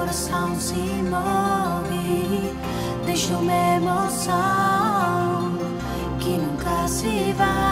coração se move. Deixa uma emoção que nunca se vai.